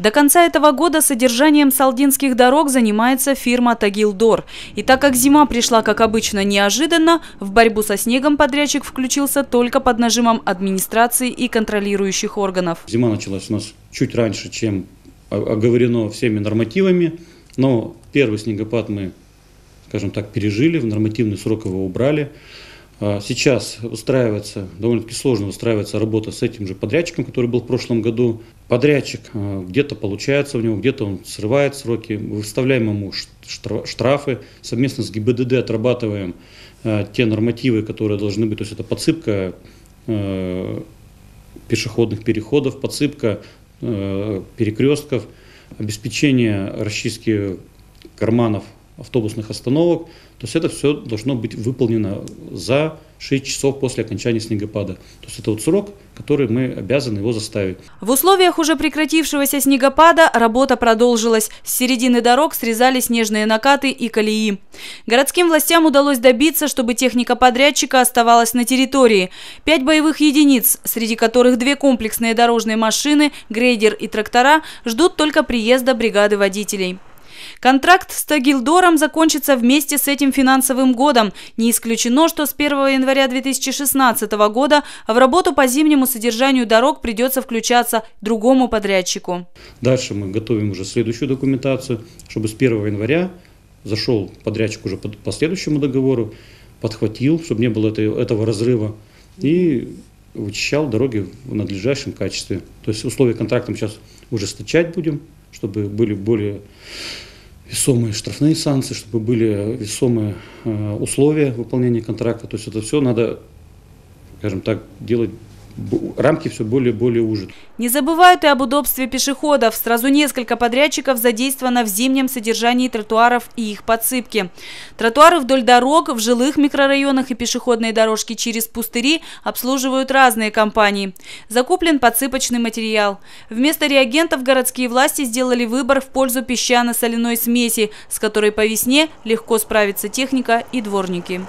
До конца этого года содержанием салдинских дорог занимается фирма «Тагилдор». И так как зима пришла, как обычно, неожиданно, в борьбу со снегом подрядчик включился только под нажимом администрации и контролирующих органов. Зима началась у нас чуть раньше, чем оговорено всеми нормативами, но первый снегопад мы, скажем так, пережили, в нормативный срок его убрали. А сейчас устраивается, довольно-таки сложно устраивается работа с этим же подрядчиком, который был в прошлом году. Подрядчик а, где-то получается у него, где-то он срывает сроки, выставляем ему штрафы, совместно с ГИБДД отрабатываем а, те нормативы, которые должны быть, то есть это подсыпка пешеходных переходов, подсыпка перекрестков, обеспечение расчистки карманов автобусных остановок. То есть это все должно быть выполнено за 6 часов после окончания снегопада. То есть это вот срок, который мы обязаны его заставить. В условиях уже прекратившегося снегопада работа продолжилась. С середины дорог срезали снежные накаты и колеи. Городским властям удалось добиться, чтобы техника подрядчика оставалась на территории. Пять боевых единиц, среди которых две комплексные дорожные машины, грейдер и трактора, ждут только приезда бригады водителей. Контракт с Тагилдором закончится вместе с этим финансовым годом. Не исключено, что с 1 января 2016 года в работу по зимнему содержанию дорог придется включаться другому подрядчику. Дальше мы готовим уже следующую документацию, чтобы с 1 января зашел подрядчик уже по следующему договору, подхватил, чтобы не было этого разрыва, и вычищал дороги в надлежащем качестве. То есть условия контракта мы сейчас ужесточать будем, чтобы были более весомые штрафные санкции, чтобы были весомые э, условия выполнения контракта. То есть это все надо, скажем так, делать рамки все более и более уже. Не забывают и об удобстве пешеходов. Сразу несколько подрядчиков задействовано в зимнем содержании тротуаров и их подсыпке. Тротуары вдоль дорог, в жилых микрорайонах и пешеходные дорожки через пустыри обслуживают разные компании. Закуплен подсыпочный материал. Вместо реагентов городские власти сделали выбор в пользу песчано-соляной смеси, с которой по весне легко справится техника и дворники.